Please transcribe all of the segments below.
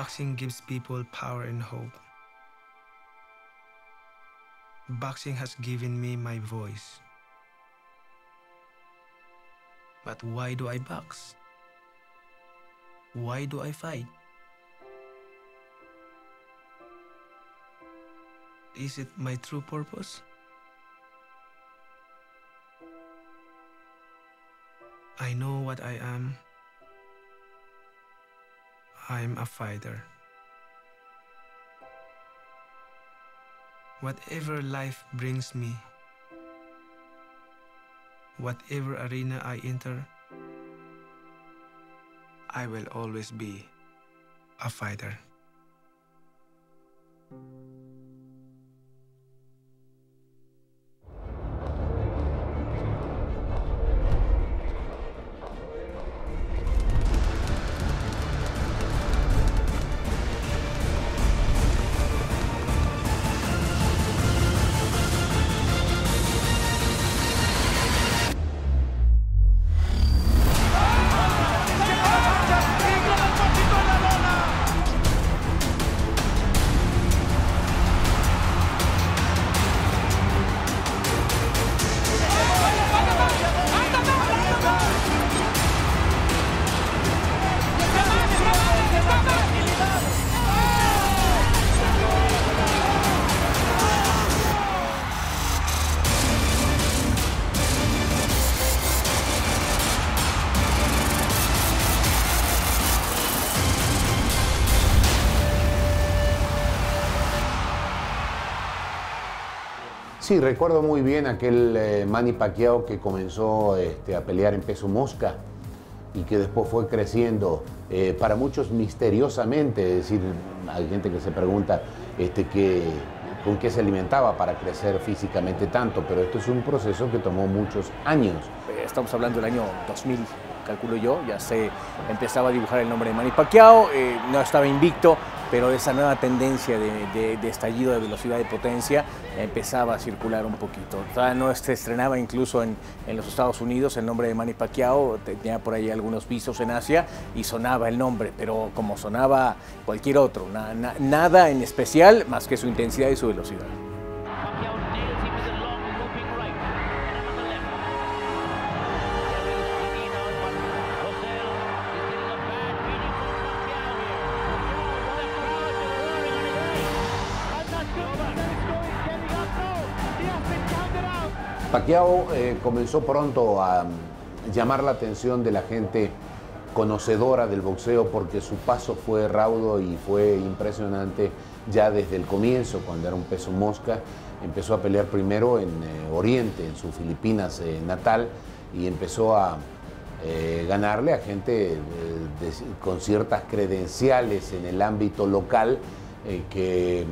Boxing gives people power and hope. Boxing has given me my voice. But why do I box? Why do I fight? Is it my true purpose? I know what I am. I'm a fighter. Whatever life brings me, whatever arena I enter, I will always be a fighter. Sí, recuerdo muy bien aquel eh, Manny Pacquiao que comenzó este, a pelear en peso mosca y que después fue creciendo, eh, para muchos misteriosamente, es decir, hay gente que se pregunta este, que, con qué se alimentaba para crecer físicamente tanto, pero esto es un proceso que tomó muchos años. Estamos hablando del año 2000, calculo yo, ya se empezaba a dibujar el nombre de Manny Pacquiao, eh, no estaba invicto, pero esa nueva tendencia de, estallido de velocidad de potencia empezaba a circular un poquito. Todavía no se estrenaba incluso en, los Estados Unidos el nombre de Manny Pacquiao, tenía por ahí algunos visos en Asia y sonaba el nombre, pero como sonaba cualquier otro, nada en especial más que su intensidad y su velocidad. Pacquiao eh, comenzó pronto a llamar la atención de la gente conocedora del boxeo porque su paso fue raudo y fue impresionante ya desde el comienzo, cuando era un peso mosca. Empezó a pelear primero en eh, Oriente, en su Filipinas eh, natal, y empezó a ganarle a gente con ciertas credenciales en el ámbito local que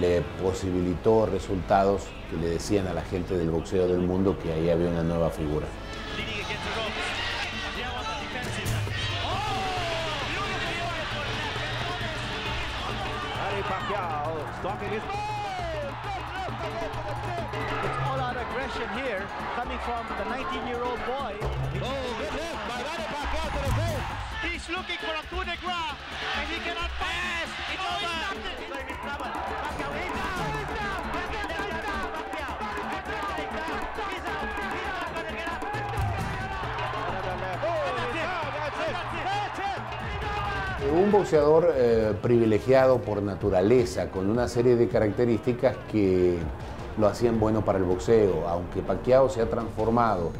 le posibilitó resultados que le decían a la gente del boxeo del mundo que ahí había una nueva figura. coming from the 19-year-old boy. Oh, He's looking for a coup de grace, and he cannot pass. It's oh, over. He's in trouble. Pacquiao, he's down. He's down. Un boxeador eh, privilegiado por naturaleza, con una serie de características que lo hacían bueno para el boxeo, aunque Pacquiao se ha transformado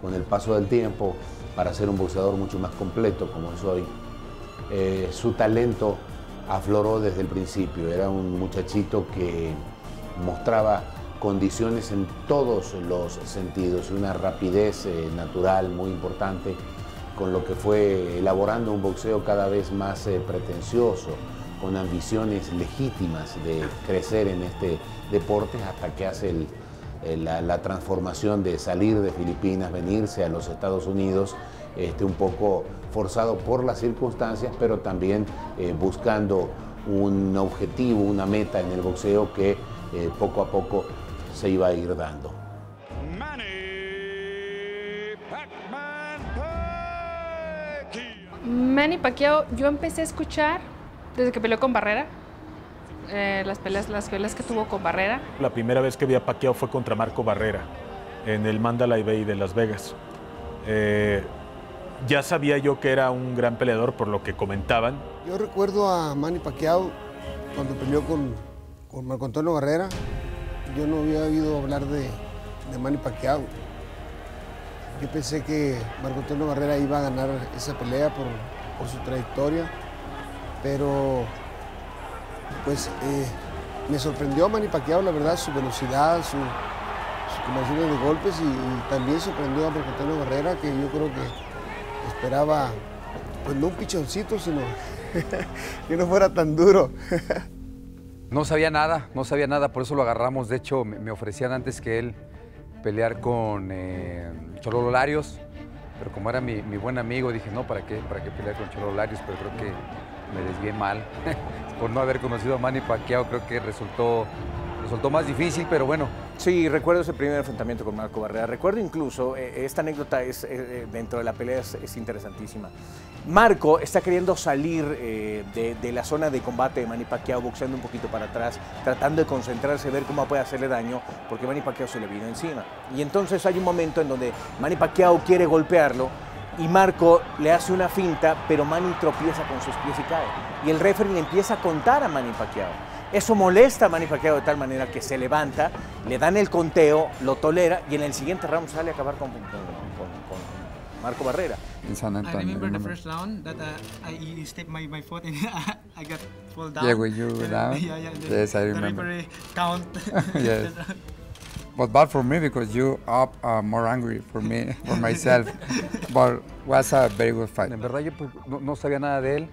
con el paso del tiempo para ser un boxeador mucho más completo como es hoy. Eh, su talento afloró desde el principio, era un muchachito que mostraba condiciones en todos los sentidos, una rapidez eh, natural muy importante, con lo que fue elaborando un boxeo cada vez más eh, pretencioso, con ambiciones legítimas de crecer en este deporte hasta que hace la, transformación de salir de Filipinas, venirse a los Estados Unidos, este, un poco forzado por las circunstancias, pero también eh, buscando un objetivo, una meta en el boxeo que poco a poco se iba a ir dando. Manny Pacquiao, yo empecé a escuchar desde que peleó con Barrera, eh, las, peleas, las peleas que tuvo con Barrera. La primera vez que vi a Pacquiao fue contra Marco Barrera en el Mandalay Bay de Las Vegas. Eh, ya sabía yo que era un gran peleador por lo que comentaban. Yo recuerdo a Manny Pacquiao cuando peleó con, con Marco Antonio Barrera. Yo no había oído hablar de, de Manny Pacquiao. Yo pensé que Marco Antonio Barrera iba a ganar esa pelea por, por su trayectoria, pero pues eh, me sorprendió a Manny la verdad, su velocidad, su, su combinación de golpes y, también sorprendió a Marco Antonio Barrera, que yo creo que esperaba, pues no un pichoncito, sino que no fuera tan duro. No sabía nada, no sabía nada, por eso lo agarramos. De hecho, me, me ofrecían antes que él pelear con eh, Chololo Larios, pero como era mi, mi buen amigo, dije, no, ¿para qué? ¿Para qué pelear con Chololo Larios? Pero creo que me desvié mal. por no haber conocido a Manny Pacquiao, creo que resultó, resultó más difícil, pero bueno, Sí, recuerdo ese primer enfrentamiento con Marco Barrera. Recuerdo incluso, eh, esta anécdota es, eh, dentro de la pelea es, es interesantísima. Marco está queriendo salir eh, de, de la zona de combate de Manny Pacquiao, boxeando un poquito para atrás, tratando de concentrarse, ver cómo puede hacerle daño, porque Manny Pacquiao se le vino encima. Y entonces hay un momento en donde Manny Pacquiao quiere golpearlo y Marco le hace una finta, pero Manny tropieza con sus pies y cae. Y el referee le empieza a contar a Manny Pacquiao. Eso molesta a Manny Pacquiao de tal manera que se levanta, le dan el conteo, lo tolera y en el siguiente round sale a acabar con, con- con- con Marco Barrera. en San I Antonio. remember the first round that uh, I you stepped my, my foot and I got fall down. Yeah, you were And, down? Yeah, yeah. The, Yes, I the remember. referee count. Yes. But bad for me because you up uh, more angry for me, for myself. but was a very good fight. En verdad yo pues, no, no sabía nada de él.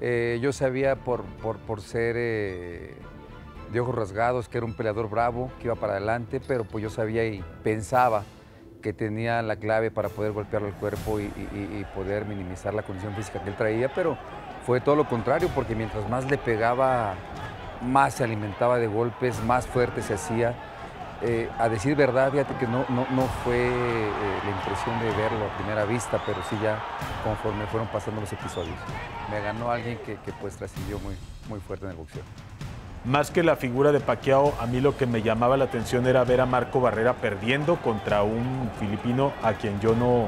Eh, yo sabía por, por, por ser eh, de ojos rasgados que era un peleador bravo, que iba para adelante, pero pues yo sabía y pensaba que tenía la clave para poder golpearlo al cuerpo y- y- y poder minimizar la condición física que él traía, pero fue todo lo contrario, porque mientras más le pegaba, más se alimentaba de golpes, más fuerte se hacía. Eh, a decir verdad, fíjate que no, no, no fue eh, la impresión de verlo a primera vista, pero sí ya conforme fueron pasando los episodios. Me ganó alguien que, que, pues trascendió muy, muy fuerte en el boxeo. Más que la figura de Pacquiao, a mí lo que me llamaba la atención era ver a Marco Barrera perdiendo contra un filipino a quien yo no,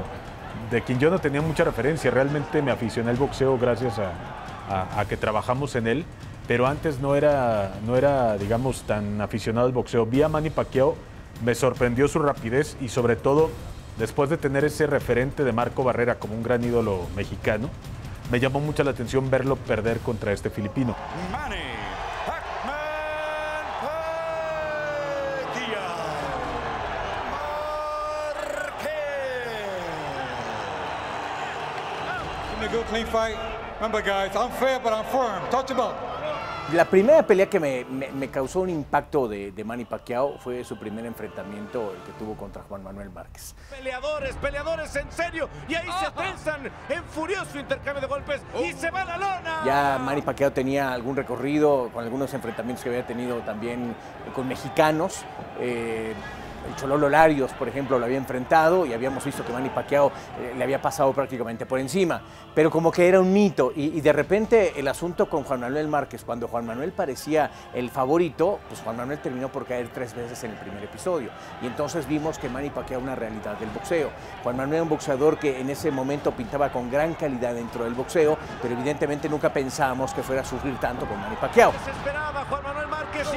de quien yo no tenía mucha referencia. Realmente me aficioné al boxeo gracias a, a- a que trabajamos en él, pero antes no era, no era, digamos, tan aficionado al boxeo. Vi a Manny Pacquiao, me sorprendió su rapidez y sobre todo, después de tener ese referente de Marco Barrera como un gran ídolo mexicano, me llamó mucho la atención verlo perder contra este filipino. Manny a good, clean fight. Remember, guys, I'm fair, but I'm firm. Touch him up. La primera pelea que me, me- me causó un impacto de, de Manny Pacquiao fue su primer enfrentamiento, el que tuvo contra Juan Manuel Márquez. Peleadores, peleadores en serio. Y ahí se tensan en furioso intercambio de golpes y se va la lona. Ya Manny Pacquiao tenía algún recorrido con algunos enfrentamientos que había tenido también con mexicanos. Eh, el Chololo Larios, por ejemplo, lo había enfrentado y habíamos visto que Manny Pacquiao eh, le había pasado prácticamente por encima. Pero como que era un mito. Y, de repente el asunto con Juan Manuel Márquez, cuando Juan Manuel parecía el favorito, pues Juan Manuel terminó por caer tres veces en el primer episodio. Y entonces vimos que Manny Pacquiao una realidad del boxeo. Juan Manuel era un boxeador que en ese momento pintaba con gran calidad dentro del boxeo, pero evidentemente nunca pensábamos que fuera a sufrir tanto con Manny Pacquiao. Juan Manuel Márquez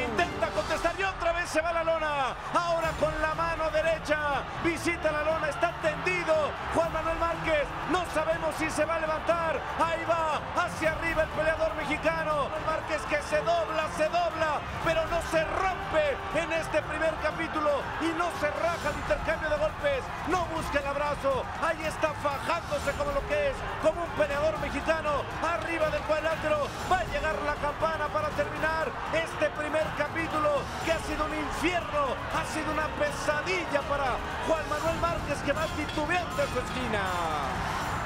se va la lona. Ahora con la mano derecha visita la lona, está tendido. Juan Manuel Márquez, no sabemos si se va a levantar. Ahí va, hacia arriba el peleador mexicano. Márquez que se dobla, se dobla, pero no se rompe en este primer capítulo y no se raja el intercambio de golpes. No busca el abrazo, ahí está fajándose como lo que es, para Juan Manuel Márquez que va titubeante en su esquina.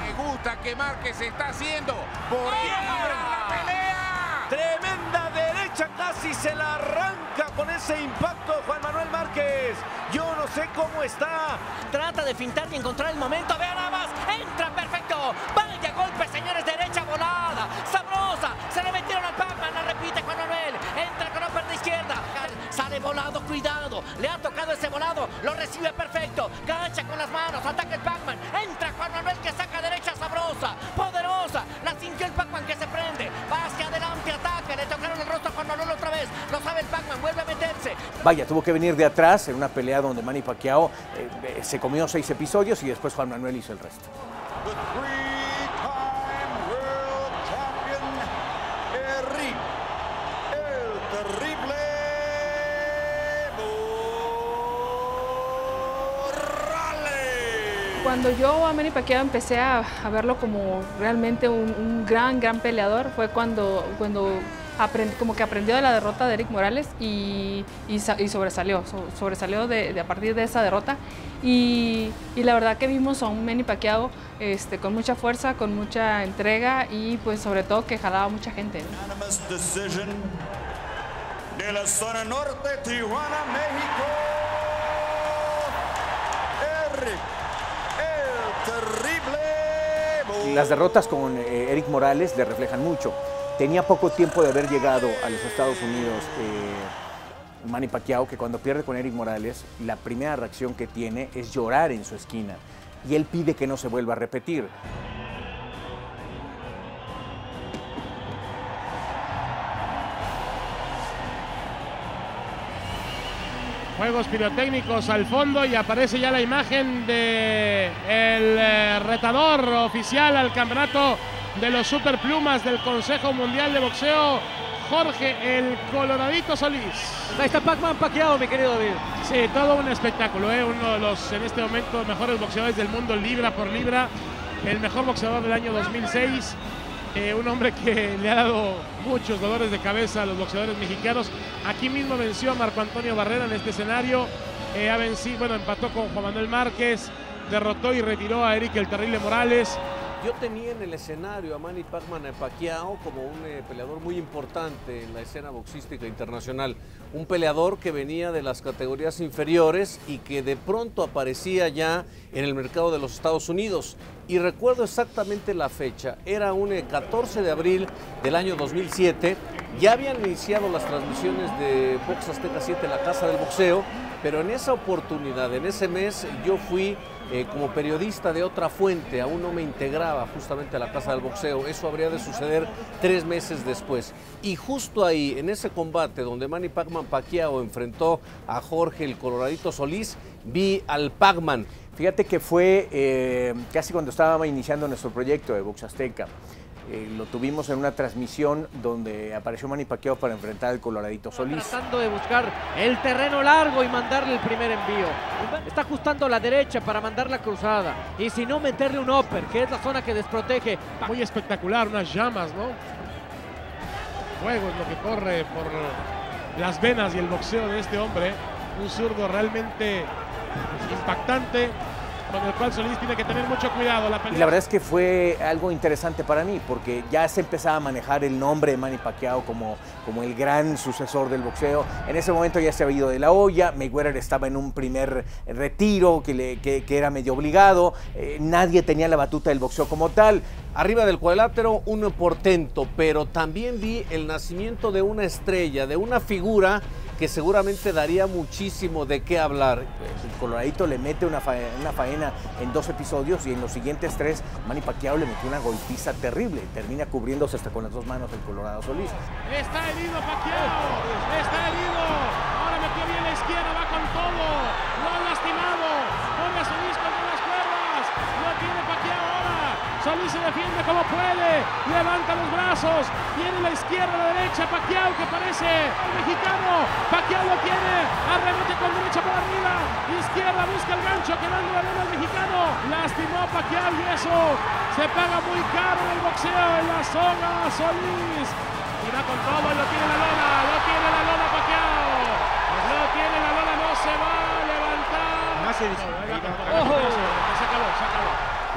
Me gusta que Márquez está haciendo por equilibrar la pelea. Tremenda derecha, casi se la arranca con ese impacto Juan Manuel Márquez. Yo no sé cómo está. Trata de fintar y encontrar el momento. Vea Le ha tocado ese volado. Lo recibe perfecto. Gancha con las manos. Ataca el Pac-Man. Entra Juan Manuel que saca derecha sabrosa. Poderosa. La sintió el Pac-Man que se prende. Va hacia adelante. Ataca. Le tocaron el rostro a Juan Manuel otra vez. Lo sabe el Pac-Man. Vuelve a meterse. Vaya, tuvo que venir de atrás en una pelea donde Manny Pacquiao eh, eh, se comió seis episodios y después Juan Manuel hizo el resto. Eric, el terrible Cuando yo a Manny Pacquiao empecé a, verlo como realmente un, gran, gran peleador, fue cuando, cuando como que aprendió de la derrota de Eric Morales y, y sa- y sobresalió, so- sobresalió de, a partir de esa derrota. Y, la verdad que vimos a un Manny Pacquiao este, con mucha fuerza, con mucha entrega y pues sobre todo que jalaba mucha gente. de la zona norte, Tijuana, México. Eric, el terrible. Las derrotas con eh, Eric Morales le reflejan mucho. Tenía poco tiempo de haber llegado a los Estados Unidos eh, Manny Pacquiao, que cuando pierde con Eric Morales, la primera reacción que tiene es llorar en su esquina. Y él pide que no se vuelva a repetir. Juegos pirotécnicos al fondo y aparece ya la imagen de el eh, retador oficial al campeonato de los superplumas del Consejo Mundial de Boxeo, Jorge el Coloradito Solís. Ahí está Pac-Man Pacquiao, mi querido David. Sí, todo un espectáculo, ¿eh? uno de los en este momento mejores boxeadores del mundo libra por libra, el mejor boxeador del año 2006, eh, un hombre que le ha dado muchos dolores de cabeza a los boxeadores mexicanos. Aquí mismo venció a Marco Antonio Barrera en este escenario, eh, ha vencido, bueno, empató con Juan Manuel Márquez, derrotó y retiró a Eric el Terrible Morales. Yo tenía en el escenario a Manny Pacman Pacquiao como un eh, peleador muy importante en la escena boxística internacional. Un peleador que venía de las categorías inferiores y que de pronto aparecía ya en el mercado de los Estados Unidos. Y recuerdo exactamente la fecha, era un eh, 14 de abril del año 2007. Ya habían iniciado las transmisiones de Box Azteca 7, la Casa del Boxeo, pero en esa oportunidad, en ese mes, yo fui eh, como periodista de otra fuente, aún no me integraba justamente a la Casa del Boxeo. Eso habría de suceder tres meses después. Y justo ahí, en ese combate donde Manny Pacman Pacquiao enfrentó a Jorge el Coloradito Solís, vi al Pacman. Fíjate que fue eh, casi cuando estaba iniciando nuestro proyecto de Box Azteca. Eh, lo tuvimos en una transmisión donde apareció Manny Pacquiao para enfrentar al Coloradito Solís. Tratando de buscar el terreno largo y mandarle el primer envío. Está ajustando la derecha para mandar la cruzada. Y si no, meterle un upper, que es la zona que desprotege. Muy espectacular, unas llamas, ¿no? Fuego es lo que corre por las venas y el boxeo de este hombre. Un zurdo realmente impactante, con el cual Solís tiene que tener mucho cuidado. La Y pelea la verdad es que fue algo interesante para mí, porque ya se empezaba a manejar el nombre de Manny Pacquiao como, como el gran sucesor del boxeo. En ese momento ya se había ido de la olla, Mayweather estaba en un primer retiro que, le- que- que era medio obligado, eh, nadie tenía la batuta del boxeo como tal. Arriba del cuadrilátero, un portento, pero también vi el nacimiento de una estrella, de una figura que seguramente daría muchísimo de qué hablar. El Coloradito le mete una faena, una faena en dos episodios y en los siguientes tres Manny Pacquiao le metió una golpiza terrible. Termina cubriéndose hasta con las dos manos el Colorado Solís. Está herido Pacquiao, está herido. Ahora metió bien la izquierda, va con todo. Lo han lastimado. Pone a Solís contra las cuerdas. Lo tiene Pacquiao ahora. Solís se defiende como puede. Levanta los brazos. Viene la izquierda, la derecha. Pacquiao que parece mexicano. Pacquiao lo tiene. Arremete con derecha por arriba. Izquierda busca el gancho quedando la lona al mexicano. Lastimó a Pacquiao y eso se paga muy caro en el boxeo en la zona Solís. Y va con todo y lo tiene la lona. Lo tiene la lona Pacquiao. Lo tiene la lona. No se va a levantar. ¡Ojo! Se.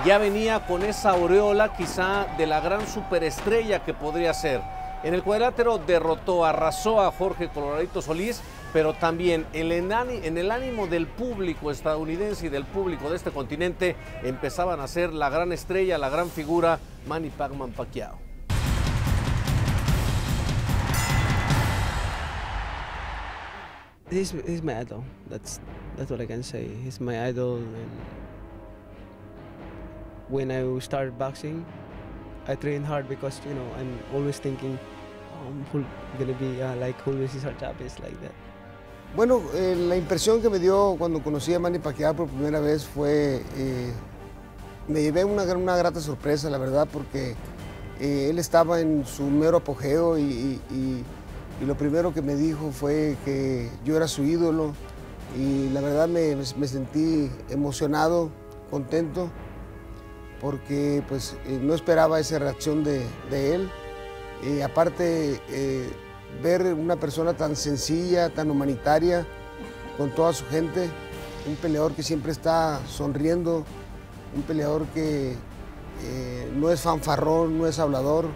Ya venía con esa aureola quizá de la gran superestrella que podría ser. En el cuadrilátero derrotó, arrasó a Jorge Coloradito Solís, pero también en el, ánimo del público estadounidense y del público de este continente empezaban a ser la gran estrella, la gran figura Manny Pacman Pacquiao. He's my idol. That's that's what I can say. He's my idol. And when I started boxing, I trained hard because you know I'm always thinking, I'm gonna be uh, like Julio Cesar Chavez, like that. Bueno, eh, la impresión que me dio cuando conocí a Manny Pacquiao por primera vez fue, eh, me llevé una, una, grata sorpresa, la verdad, porque eh, él estaba en su mero apogeo y, y, y, y, lo primero que me dijo fue que yo era su ídolo y la verdad me, me sentí emocionado, contento, porque pues no esperaba esa reacción de, él. Y aparte, ver una persona tan sencilla, tan humanitaria, con toda su gente, un peleador que siempre está sonriendo, un peleador que eh, no es fanfarrón, no es hablador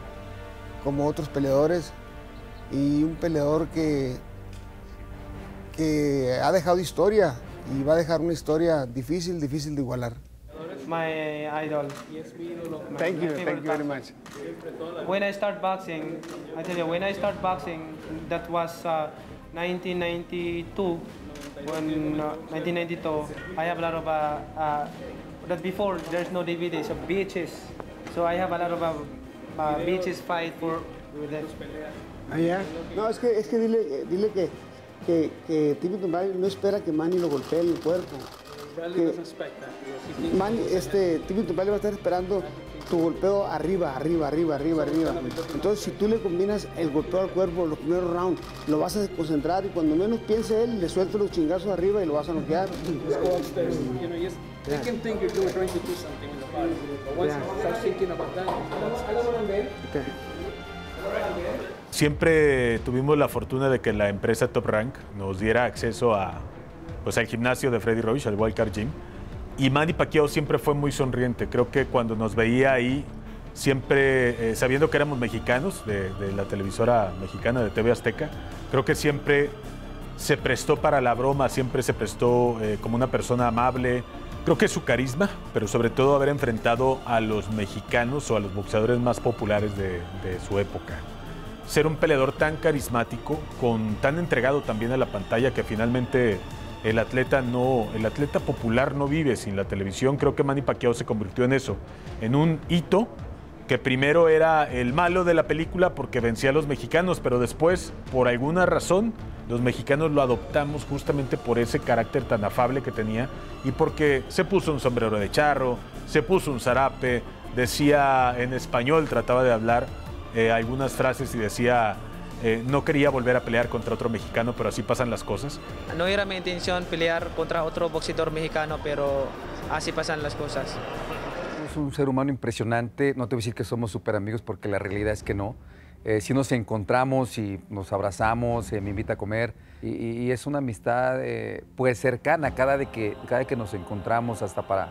como otros peleadores y un peleador que, que ha dejado historia y va a dejar una historia difícil, difícil de igualar. My idol. Thank you, thank you very much. When I start boxing, I tell you, when I start boxing, that was uh, 1992. When uh, 1992, I have a lot of uh, uh, that before there's no DVD, so beaches. So I have a lot of uh, uh, beaches fight for with it. Ah, yeah. No, es que, es que dile, dile que, que, que Timothy no espera que Manny lo golpee en el cuerpo. Que Man, este, Timmy Tumpale va a estar esperando tu golpeo arriba, arriba, arriba, arriba, arriba. Entonces, si tú le combinas el golpeo al cuerpo, los primeros rounds, lo vas a desconcentrar y cuando menos piense él, le suelta los chingazos arriba y lo vas a noquear. Siempre tuvimos la fortuna de que la empresa Top Rank nos diera acceso a pues al gimnasio de Freddy Roach, al Wildcard Gym. Y Manny Pacquiao siempre fue muy sonriente. Creo que cuando nos veía ahí, siempre eh, sabiendo que éramos mexicanos, de, de, la televisora mexicana de TV Azteca, creo que siempre se prestó para la broma, siempre se prestó eh, como una persona amable. Creo que su carisma, pero sobre todo haber enfrentado a los mexicanos o a los boxeadores más populares de, de su época. Ser un peleador tan carismático, con tan entregado también a la pantalla que finalmente el atleta no, el atleta popular no vive sin la televisión. Creo que Manny Pacquiao se convirtió en eso, en un hito que primero era el malo de la película porque vencía a los mexicanos, pero después, por alguna razón, los mexicanos lo adoptamos justamente por ese carácter tan afable que tenía y porque se puso un sombrero de charro, se puso un zarape, decía en español, trataba de hablar eh, algunas frases y decía eh, no quería volver a pelear contra otro mexicano, pero así pasan las cosas. No era mi intención pelear contra otro boxeador mexicano, pero así pasan las cosas. Es un ser humano impresionante, no te voy a decir que somos súper amigos porque la realidad es que no. Eh, si nos encontramos y nos abrazamos, eh, me invita a comer y, y es una amistad eh, pues cercana cada vez que, cada vez que nos encontramos hasta para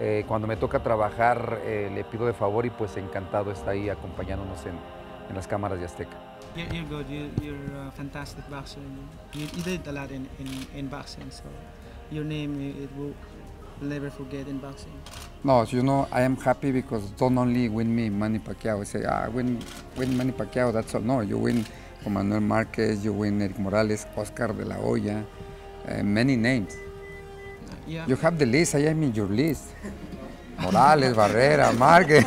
eh, cuando me toca trabajar le pido de favor y pues encantado está ahí acompañándonos en, en las cámaras de Azteca. You're, you're good. You, you're a fantastic boxer. You, you did a lot in, in, in boxing, so your name it will never forget in boxing. No, you know, I am happy because don't only win me Manny Pacquiao. I say, ah, win, win Manny Pacquiao, that's all. No, you win Juan Manuel Marquez, you win Eric Morales, Oscar de la Hoya, uh, many names. Yeah. You have the list, I am in your list. Morales, Barrera, Marquez.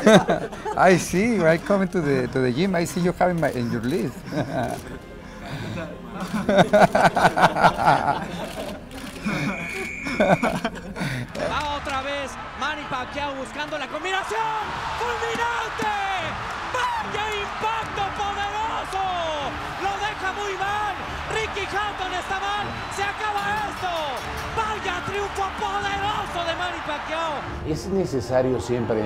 I see, I come to the, to the gym, I see you have in, my, in your list. Va otra vez Manny Pacquiao buscando la combinación. ¡Fulminante! ¡Vaya impacto poderoso! Lo deja muy mal. Ricky está mal. Se acaba esto. ¡Vaya triunfo poderoso de Manny Pacquiao! Es necesario siempre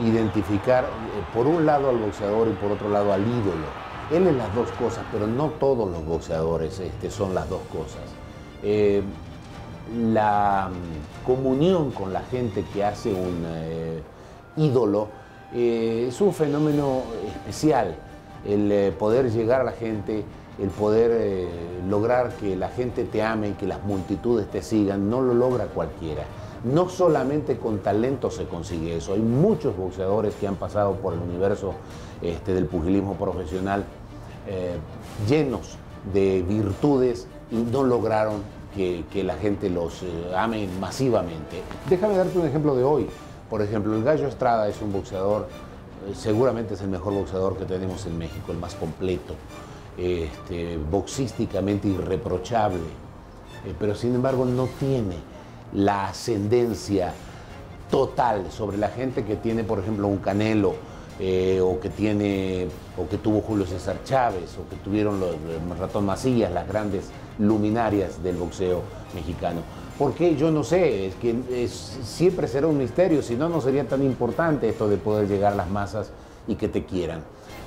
identificar eh, por un lado al boxeador y por otro lado al ídolo. Él es las dos cosas, pero no todos los boxeadores este, son las dos cosas. Eh, la mm, comunión con la gente que hace un eh, ídolo es un fenómeno especial. El poder llegar a la gente, el poder eh, lograr que la gente te ame y que las multitudes te sigan, no lo logra cualquiera. No solamente con talento se consigue eso, hay muchos boxeadores que han pasado por el universo este, del pugilismo profesional llenos de virtudes y no lograron que, la gente los eh, ame masivamente. Déjame darte un ejemplo de hoy. Por ejemplo, el Gallo Estrada es un boxeador, eh, seguramente es el mejor boxeador que tenemos en México, el más completo, este, boxísticamente irreprochable, eh, pero sin embargo no tiene la ascendencia total sobre la gente que tiene, por ejemplo, un Canelo, eh, o que tiene o que tuvo Julio César Chávez o que tuvieron los, los Ratón Macías, las grandes luminarias del boxeo mexicano. ¿Por qué? Yo no sé, es que siempre será un misterio, si no, no sería tan importante esto de poder llegar a las masas y que te quieran.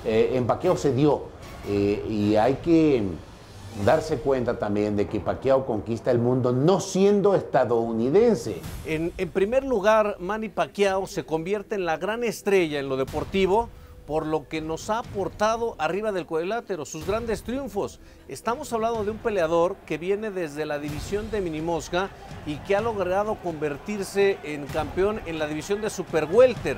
Eh, en Paquiao se dio eh, y hay que darse cuenta también de que Paquiao conquista el mundo no siendo estadounidense. En, en primer lugar, Manny Pacquiao se convierte en la gran estrella en lo deportivo por lo que nos ha aportado arriba del cuadrilátero, sus grandes triunfos. Estamos hablando de un peleador que viene desde la división de minimosca y que ha logrado convertirse en campeón en la división de super welter.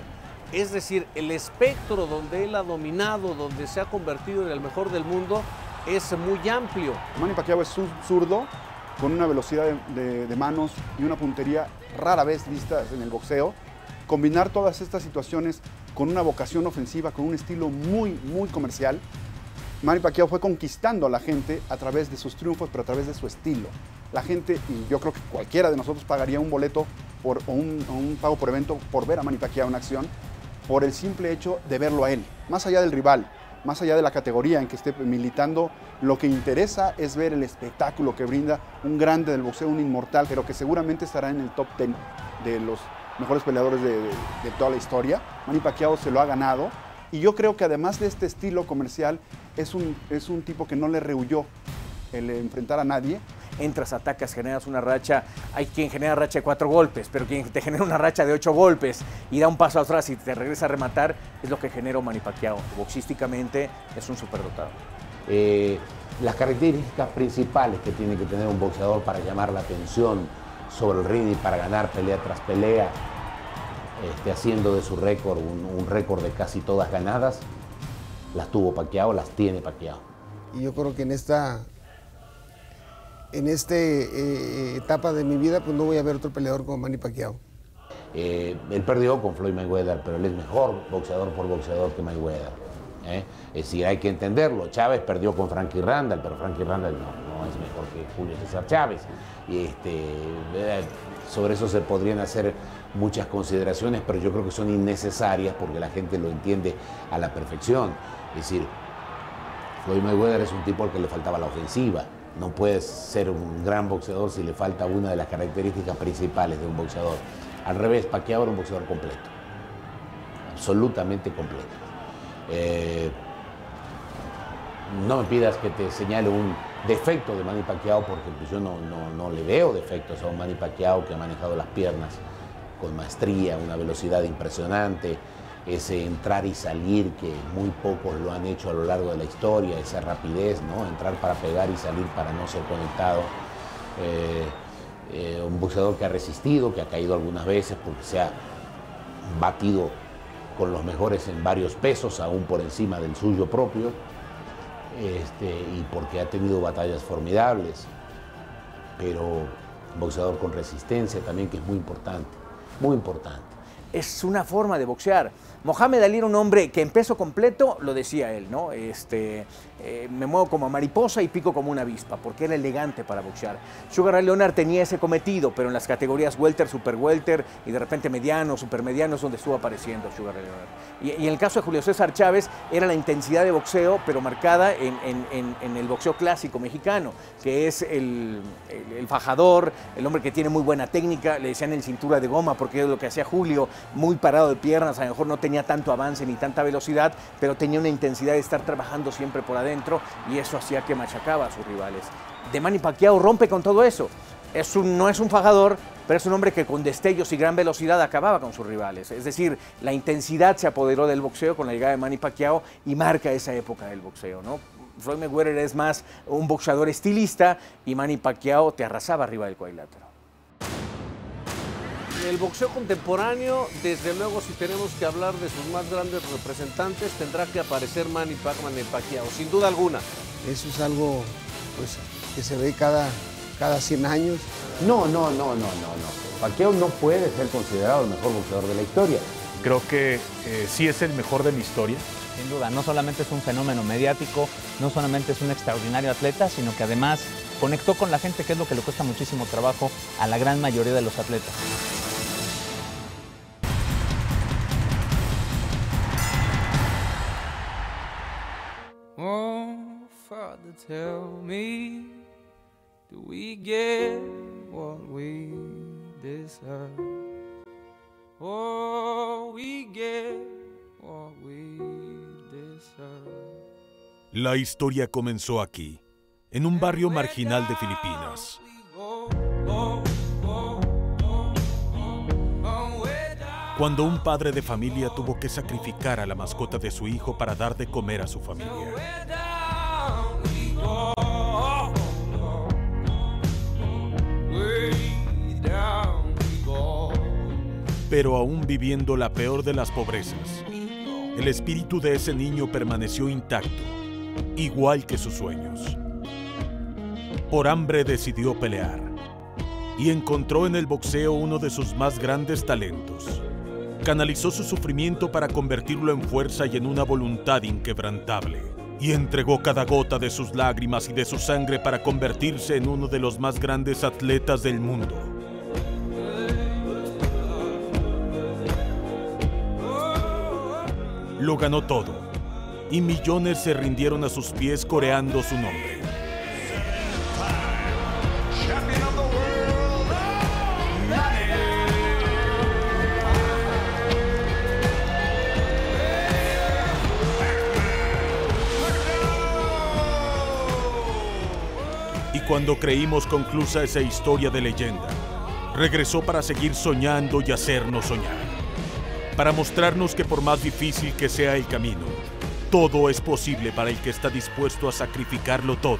Es decir, el espectro donde él ha dominado, donde se ha convertido en el mejor del mundo, es muy amplio. Manny Pacquiao es un zurdo con una velocidad de, manos y una puntería rara vez vistas en el boxeo. Combinar todas estas situaciones con una vocación ofensiva, con un estilo muy, muy comercial. Manny Pacquiao fue conquistando a la gente a través de sus triunfos, pero a través de su estilo. La gente, y yo creo que cualquiera de nosotros pagaría un boleto por, o un, un pago por evento por ver a Manny Pacquiao en acción, por el simple hecho de verlo a él, más allá del rival, más allá de la categoría en que esté militando, lo que interesa es ver el espectáculo que brinda un grande del boxeo, un inmortal, pero que seguramente estará en el top 10 de los mejores peleadores de, de- toda la historia. Manny Pacquiao se lo ha ganado y yo creo que además de este estilo comercial, es un, es un tipo que no le rehuyó el enfrentar a nadie. Entras, atacas, generas una racha. Hay quien genera racha de cuatro golpes, pero quien te genera una racha de ocho golpes y da un paso atrás y te regresa a rematar, es lo que genera Manny Pacquiao. Boxísticamente es un superdotado. Eh, las características principales que tiene que tener un boxeador para llamar la atención sobre el ring y para ganar pelea tras pelea, este, haciendo de su récord un, un récord de casi todas ganadas, las tuvo Pacquiao, las tiene Pacquiao. Y yo creo que en esta en esta etapa de mi vida, pues no voy a ver otro peleador como Manny Pacquiao. Eh, él perdió con Floyd Mayweather, pero él es mejor boxeador por boxeador que Mayweather. ¿eh? Es decir, hay que entenderlo. Chávez perdió con Frankie Randall, pero Frankie Randall no, es mejor que Julio César Chávez. Y este, eh, sobre eso se podrían hacer muchas consideraciones, pero yo creo que son innecesarias porque la gente lo entiende a la perfección. Es decir, Floyd Mayweather es un tipo al que le faltaba la ofensiva. No puedes ser un gran boxeador si le falta una de las características principales de un boxeador. Al revés, Pacquiao era un boxeador completo. Absolutamente completo. Eh, no me pidas que te señale un defecto de Manny Pacquiao porque pues, yo no, no- no le veo defectos a un Manny Pacquiao que ha manejado las piernas con maestría, una velocidad impresionante, ese entrar y salir que muy pocos lo han hecho a lo largo de la historia, esa rapidez, ¿no? Entrar para pegar y salir para no ser conectado. Eh, eh, un boxeador que ha resistido, que ha caído algunas veces porque se ha batido con los mejores en varios pesos, aún por encima del suyo propio, este, y porque ha tenido batallas formidables, pero un boxeador con resistencia también, que es muy importante, muy importante. Es una forma de boxear. Mohamed Ali era un hombre que en peso completo, lo decía él, ¿no? Este, eh, me muevo como mariposa y pico como una avispa, porque era elegante para boxear. Sugar Ray Leonard tenía ese cometido, pero en las categorías welter, super welter y de repente mediano, super mediano es donde estuvo apareciendo Sugar Ray Leonard. Y, y en el caso de Julio César Chávez era la intensidad de boxeo, pero marcada en, el boxeo clásico mexicano, que es el, el- el fajador, el hombre que tiene muy buena técnica, le decían el cintura de goma, porque es lo que hacía Julio, muy parado de piernas, a lo mejor no tenía tanto avance ni tanta velocidad, pero tenía una intensidad de estar trabajando siempre por adentro y eso hacía que machacaba a sus rivales. De Manny Pacquiao rompe con todo eso. Es un, no es un fajador, pero es un hombre que con destellos y gran velocidad acababa con sus rivales. Es decir, la intensidad se apoderó del boxeo con la llegada de Manny Pacquiao y marca esa época del boxeo, ¿no? Floyd Mayweather es más un boxeador estilista y Manny Pacquiao te arrasaba arriba del cuadrilátero. El boxeo contemporáneo, desde luego, si tenemos que hablar de sus más grandes representantes, tendrá que aparecer Manny Pacman en Pacquiao, sin duda alguna. Eso es algo pues, que se ve cada, cada 100 años. No, no, no, no, no, no. Pacquiao no puede ser considerado el mejor boxeador de la historia. Creo que eh, sí es el mejor de la historia. Sin duda, no solamente es un fenómeno mediático, no solamente es un extraordinario atleta, sino que además conectó con la gente, que es lo que le cuesta muchísimo trabajo a la gran mayoría de los atletas. Tell me, do we get what we deserve? Oh, we get what we deserve. La historia comenzó aquí, en un barrio marginal de Filipinas. Cuando un padre de familia tuvo que sacrificar a la mascota de su hijo para dar de comer a su familia. Pero aún viviendo la peor de las pobrezas, el espíritu de ese niño permaneció intacto, igual que sus sueños. Por hambre decidió pelear y encontró en el boxeo uno de sus más grandes talentos. Canalizó su sufrimiento para convertirlo en fuerza y en una voluntad inquebrantable. Y entregó cada gota de sus lágrimas y de su sangre para convertirse en uno de los más grandes atletas del mundo. Lo ganó todo, y millones se rindieron a sus pies coreando su nombre. Cuando creímos conclusa esa historia de leyenda, regresó para seguir soñando y hacernos soñar. Para mostrarnos que por más difícil que sea el camino, todo es posible para el que está dispuesto a sacrificarlo todo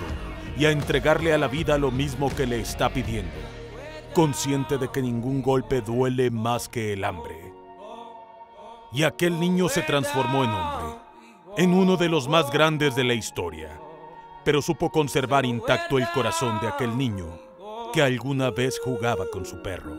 y a entregarle a la vida lo mismo que le está pidiendo, consciente de que ningún golpe duele más que el hambre. Y aquel niño se transformó en hombre, en uno de los más grandes de la historia, pero supo conservar intacto el corazón de aquel niño que alguna vez jugaba con su perro.